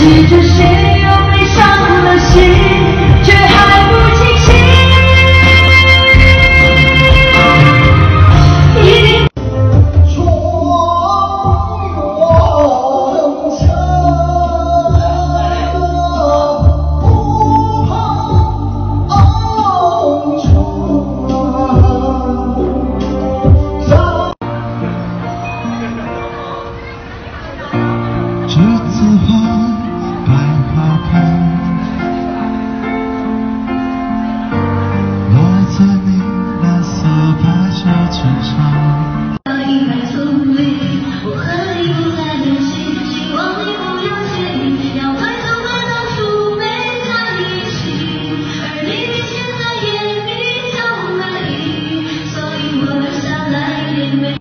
是这谁又被伤了心，却还不清醒。一定双人车，不怕遨船。栀子花，前行到一百公里我和你不再联系希望你不要介意要怪就怪当初没在一起。而你对现在也比较满意所以我留下来也没